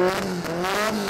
Boom, boom.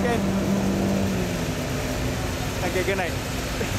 Okay. Okay, good night.